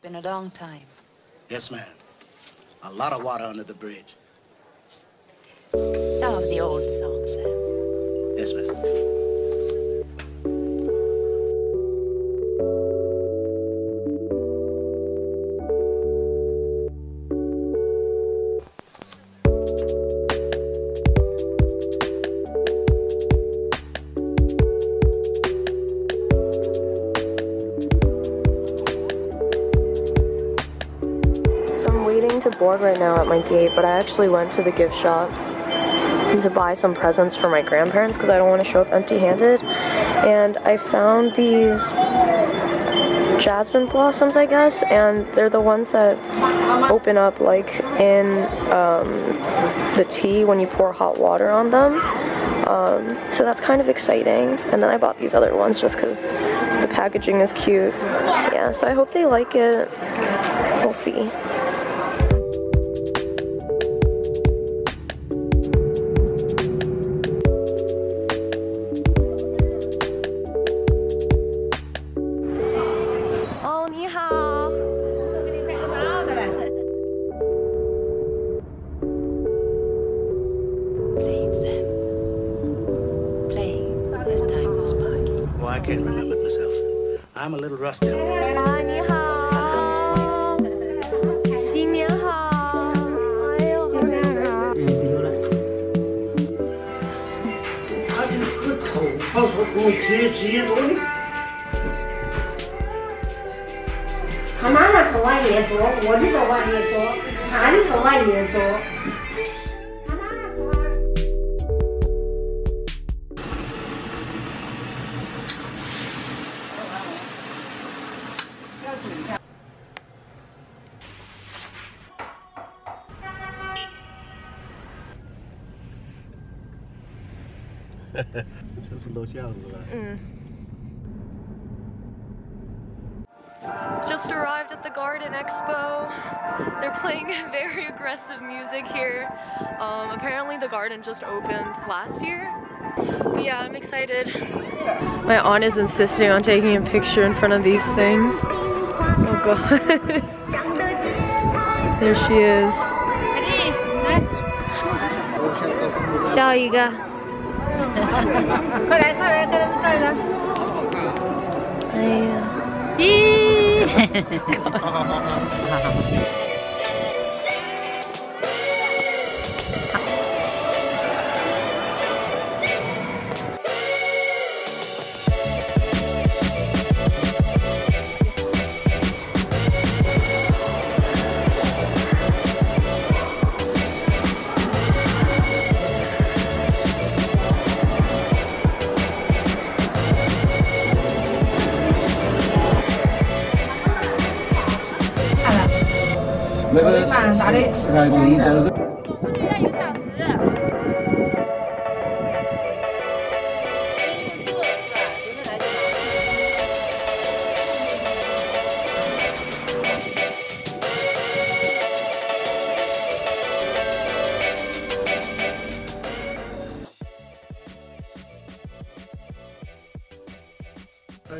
Been a long time. Yes, ma'am. A lot of water under the bridge. Some of the old songs, Sam. Yes, ma'am. To board right now at my gate, but I actually went to the gift shop to buy some presents for my grandparents because I don't want to show up empty-handed. And I found these jasmine blossoms, I guess, and they're the ones that open up like in um, the tea when you pour hot water on them. Um, so that's kind of exciting. And then I bought these other ones just because the packaging is cute. Yeah, so I hope they like it. We'll see. I can't remember it myself. I'm a little rusty. 啊，你好，新年好！哎呦，好他这个头发说跟我姐姐一多的。他妈妈头发越多，我的头发越多，他的头发越多。 这是录像是吧？ Just arrived at the Garden Expo. They're playing very aggressive music here. Um, apparently, the garden just opened last year. But yeah, I'm excited. My aunt is insisting on taking a picture in front of these things. Oh god. there she is. 笑一个。 快来，快来，跟他们照一张。哎呀。那是啊，你走个。总共只要一个小时，哎。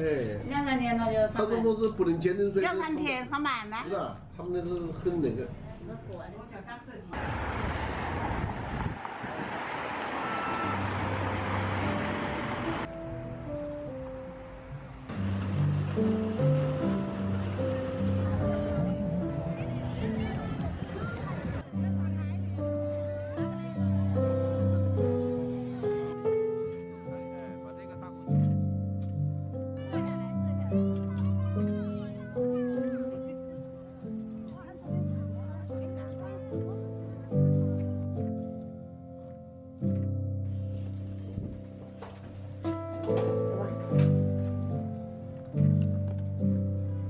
两三天他就。他不能。两三天上班呢？是啊，他们那是很那个。thank mm -hmm. you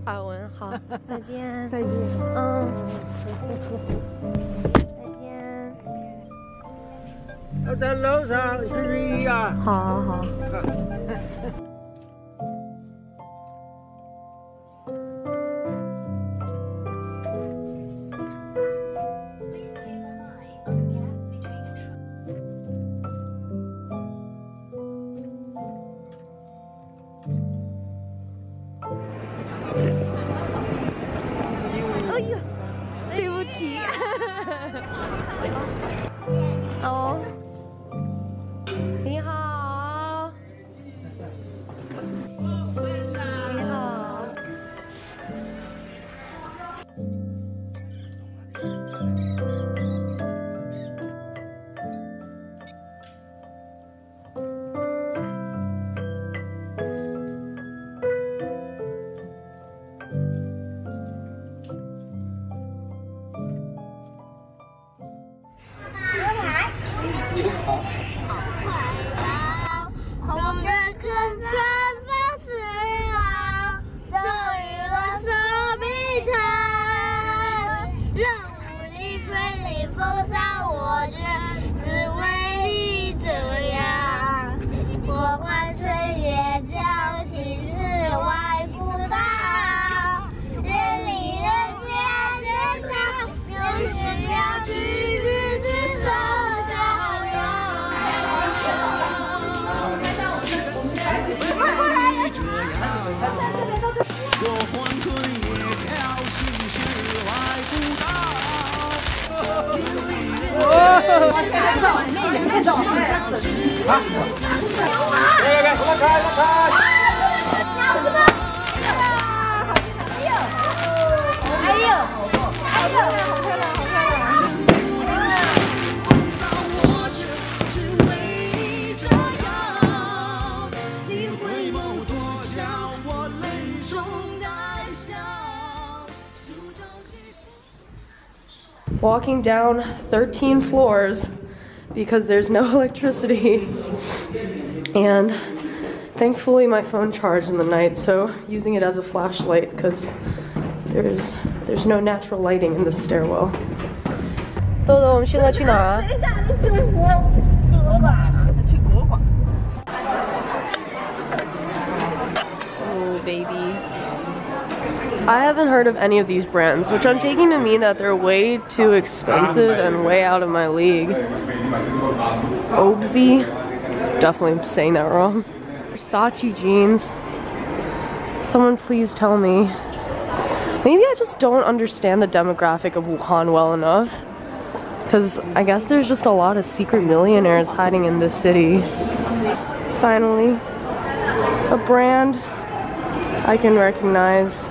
海文，好，再见。再见。嗯。再见。我在楼上注意啊！好好好。哦，你好，你好。好快乐，红着。哎呦！哎呦！哎呦！好，！Walking down 13 floors. because there's no electricity. And thankfully my phone charged in the night, so using it as a flashlight because there's there's no natural lighting in this stairwell. 豆豆，我们现在去哪儿啊？最大的生活酒馆。 Oh, baby. I haven't heard of any of these brands, which I'm taking to mean that they're way too expensive and way out of my league. Obsy, definitely saying that wrong. Versace jeans. Someone please tell me. Maybe I just don't understand the demographic of Wuhan well enough. Because I guess there's just a lot of secret millionaires hiding in this city. Finally, a brand I can recognize.